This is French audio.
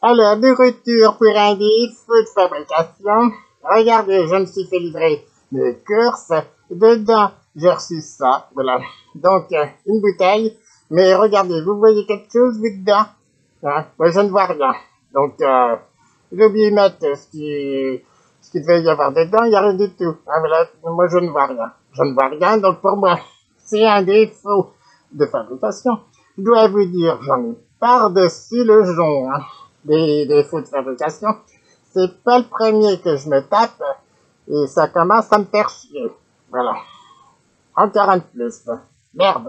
Alors, retour pour un défaut de fabrication. Regardez, je me suis fait livrer mes courses. Dedans, j'ai reçu ça, voilà. Donc, euh, une bouteille. Mais regardez, vous voyez quelque chose, dedans? Hein? Moi, je ne vois rien. Donc, euh, j'ai oublié de mettre ce qui, ce qu'il devait y avoir dedans, il n'y a rien du tout. Ah, moi, je ne vois rien. Je ne vois rien, donc pour moi, c'est un défaut de fabrication. Je dois vous dire, j'en ai par-dessus le jonc, hein, des défauts de fabrication. C'est pas le premier que je me tape, et ça commence à me faire. Voilà. Encore un de plus. Merde.